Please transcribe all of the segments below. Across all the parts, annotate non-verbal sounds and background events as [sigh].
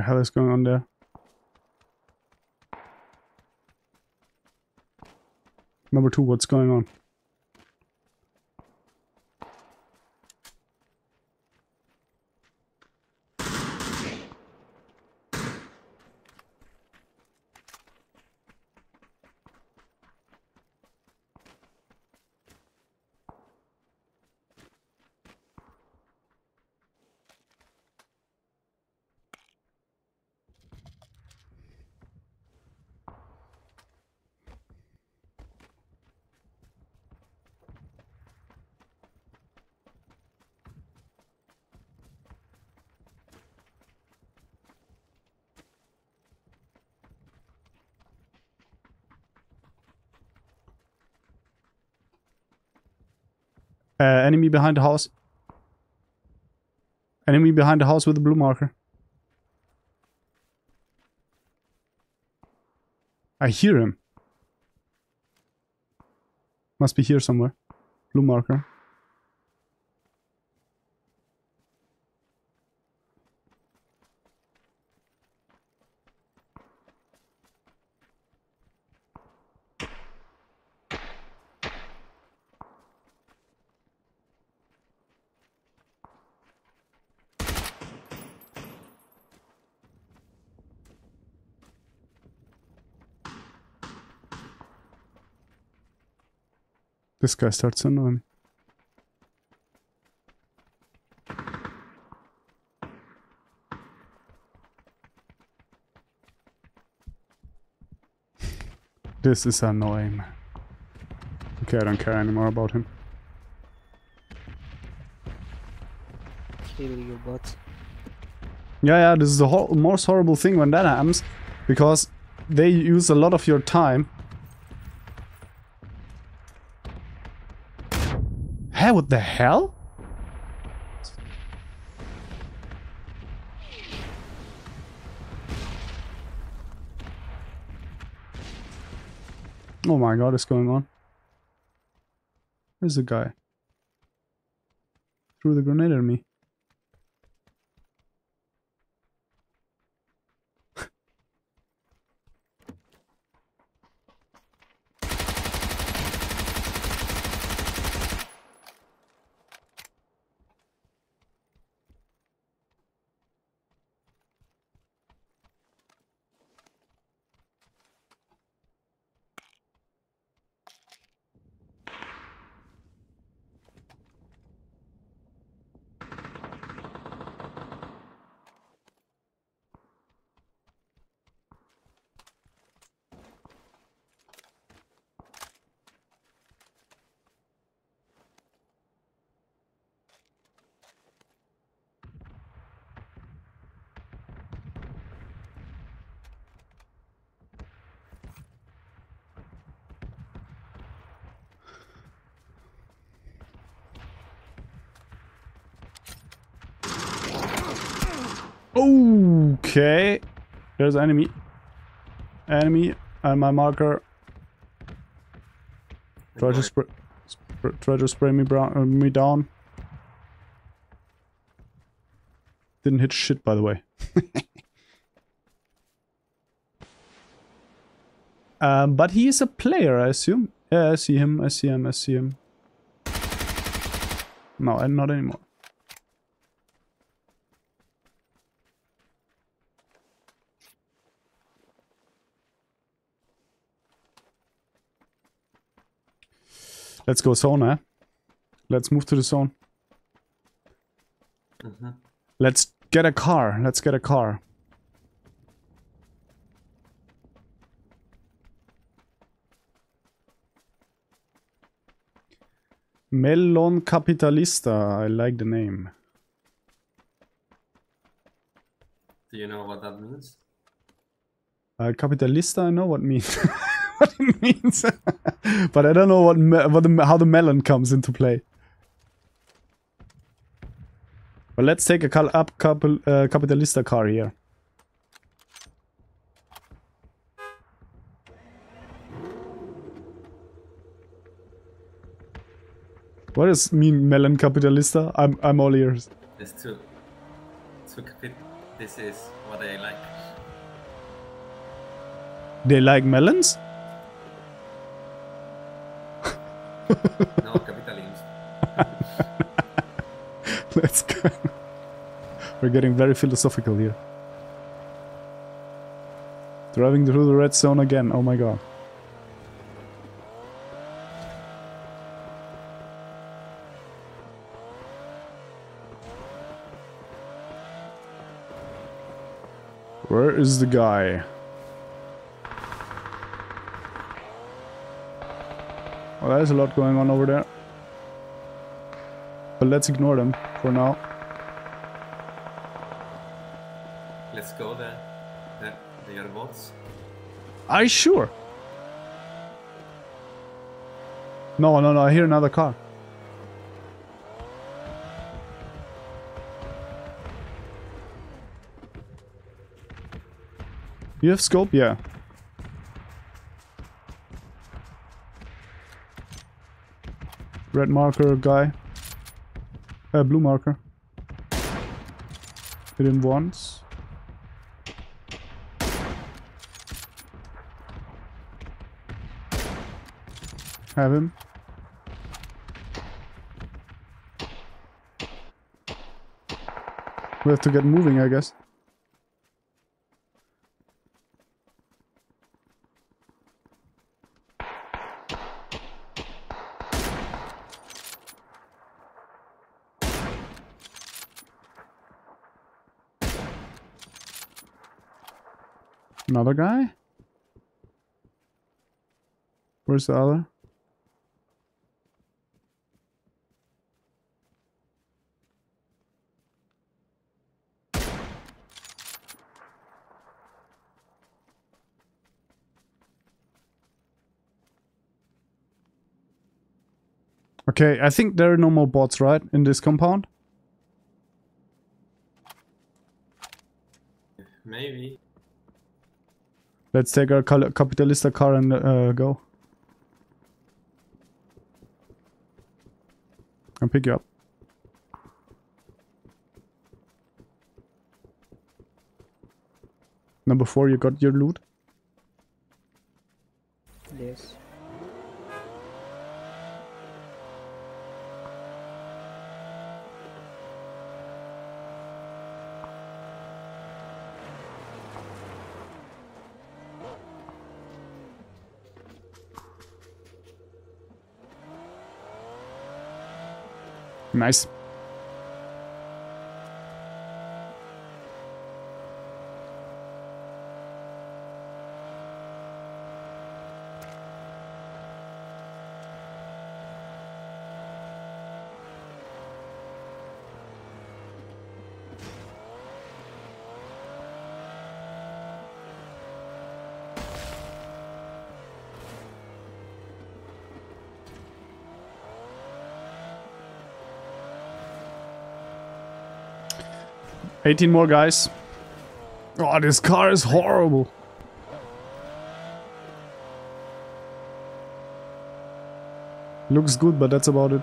The hell is going on there? Number two, what's going on? Uh, enemy behind the house. Enemy behind the house with the blue marker. I hear him. Must be here somewhere. Blue marker. This guy starts annoying me. [laughs] This is annoying. Okay, I don't care anymore about him. Kill your butt. Yeah, yeah, this is the ho most horrible thing when that happens. Because they use a lot of your time. Hey, what the hell? Oh my god, what's going on? Where's the guy? Threw the grenade at me. Okay. There's enemy. Enemy and my marker. Try to spray, sp try to spray me, brown, uh, me down. Didn't hit shit, by the way. [laughs] um, but he is a player, I assume. Yeah, I see him. I see him. I see him. No, and not anymore. Let's go zone, eh? Let's move to the zone. Mhm. Let's get a car. Let's get a car. Melon Capitalista. I like the name. Do you know what that means? Uh, capitalista, I know what means [laughs] what it means, [laughs] but I don't know what what the, how the melon comes into play. But let's take a up couple uh, capitalista car here. What does mean melon capitalista? I'm I'm all ears. It's to to capi- this is what I like. They like melons? No capitalism. [laughs] Let's go. We're getting very philosophical here. Driving through the red zone again. Oh my god. Where is the guy? Well, there's a lot going on over there. But let's ignore them for now. Let's go there. There, they are bots. Are you sure? No, no, no, I hear another car. You have scope? Yeah. Red marker guy. Uh, blue marker. Hit him once. Have him. We have to get moving, I guess. Another guy? Where's the other? Okay, I think there are no more bots, right, in this compound? Maybe. Let's take our Capitalista car and uh, go. And pick you up. Number four, you got your loot? Yes. Nice. Eighteen more guys. Oh, this car is horrible. Looks good, but that's about it.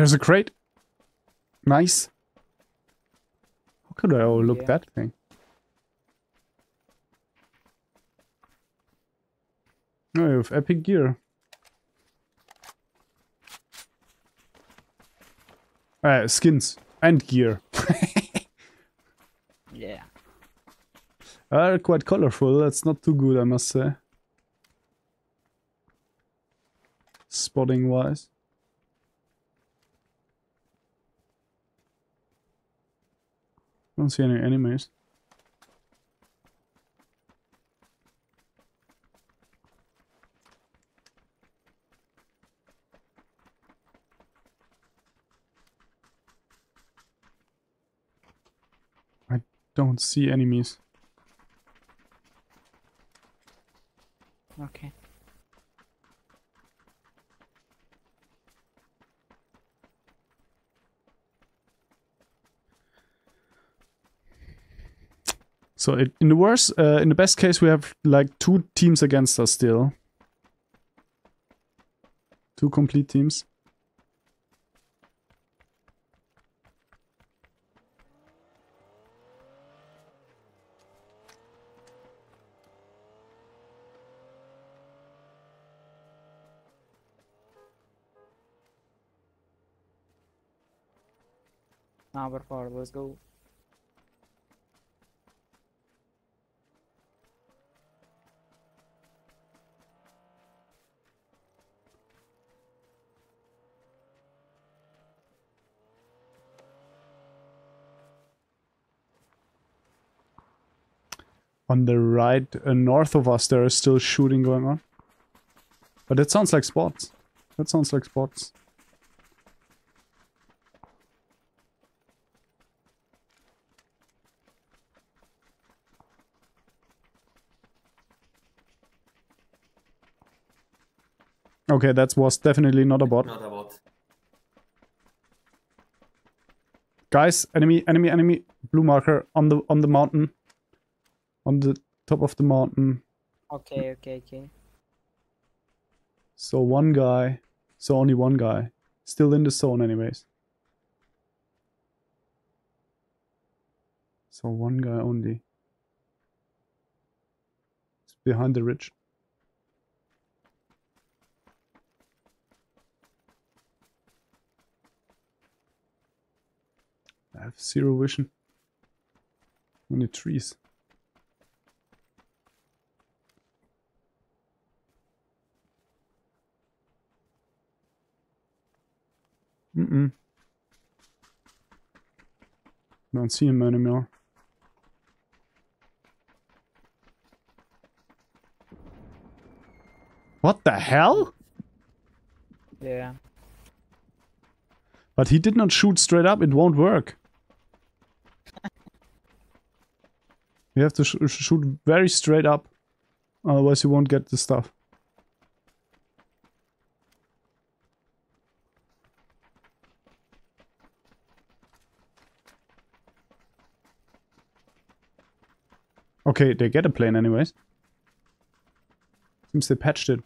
There's a crate. Nice. How could I overlook Yeah. that thing? Oh, you have epic gear. Uh, skins and gear. [laughs] Yeah. Are quite colorful. That's not too good, I must say. Spotting wise. I don't see any enemies. I don't see enemies. So it, in the worst, uh, in the best case, we have like two teams against us still. Two complete teams. We're forward. Let's go. On the right, uh, north of us, there is still shooting going on. But it sounds like spots. That sounds like spots. Okay, that was definitely not a bot. Not about. Guys, enemy, enemy, enemy. Blue marker on the on the mountain. On the top of the mountain. Okay, okay, okay. So one guy. So only one guy. Still in the zone anyways. So one guy only. It's behind the ridge. I have zero vision. Only trees. Mm-mm. Don't see him anymore. What the hell? Yeah. But he did not shoot straight up, it won't work. you have to sh shoot very straight up, otherwise you won't get the stuff. Okay, they get a plane anyways. Seems they patched it.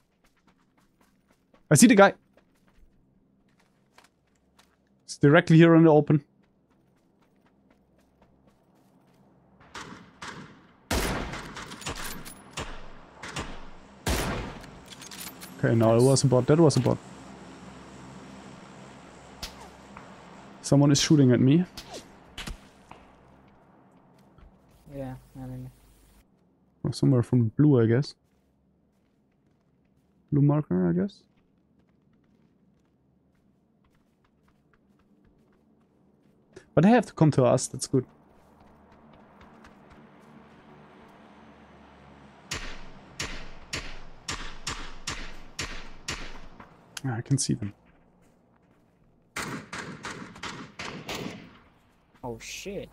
I see the guy. It's directly here in the open. Okay, no, it was a bot. That was a bot. Someone is shooting at me. Yeah, enemy. Or somewhere from blue, I guess. Blue marker, I guess. But they have to come to us, that's good. Ah, I can see them. Oh shit.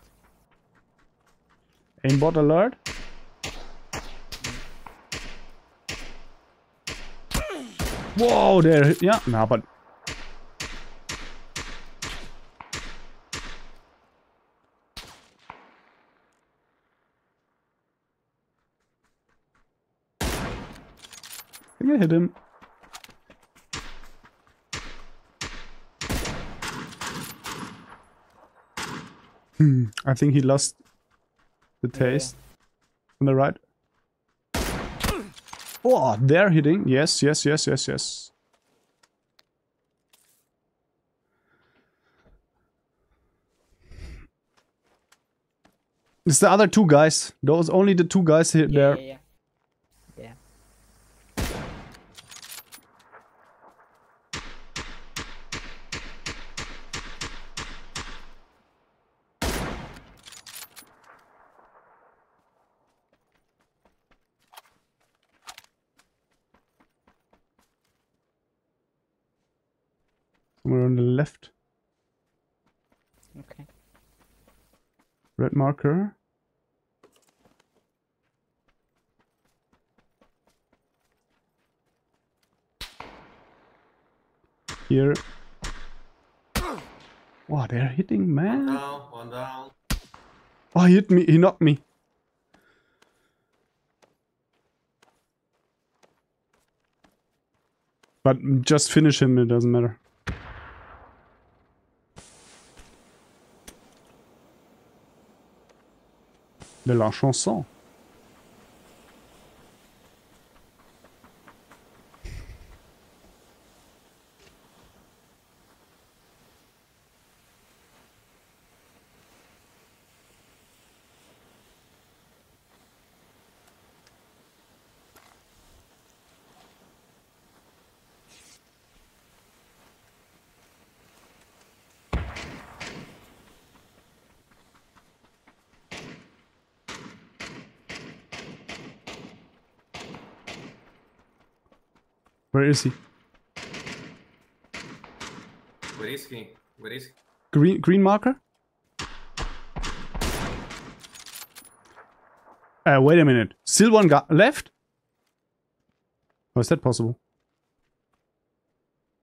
Aimbot alert. Whoa, there. Yeah, no, but. I think I hit him. Hmm, I think he lost the Yeah, taste. On the right. Oh, they're hitting. Yes, yes, yes, yes, yes. It's the other two guys. Those only the two guys here Yeah, there. yeah, yeah. Somewhere on the left. Okay. Red marker. Here. Wow, they're hitting, man. One down, one down. Oh, he hit me. He knocked me. But just finish him, it doesn't matter. Mélenchon chanson. Where is he? Where is he? Where is he? Green green marker? Uh, wait a minute. Still one guy left? How is that possible?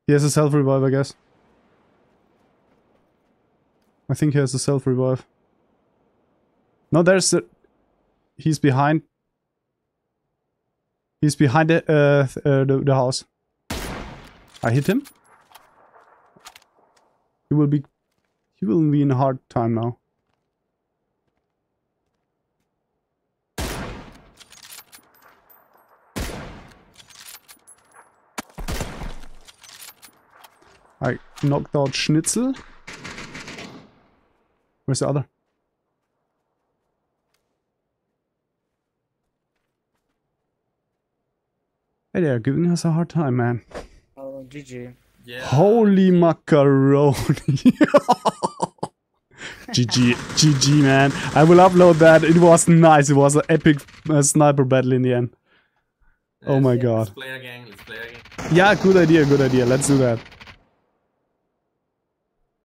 He has a self revive, I guess. I think he has a self revive. No, there's the. He's behind. He's behind the, uh, uh, the, the house. I hit him. He will be he will be in a hard time now. I knocked out Schnitzel. Where's the other? Hey, they're giving us a hard time, man. Oh, GG. Yeah. Holy macaroni. [laughs] GG, GG, man. I will upload that. It was nice. It was an epic uh, sniper battle in the end. Oh my Let's god. play again. Let's play again. Yeah, good idea, good idea. Let's do that.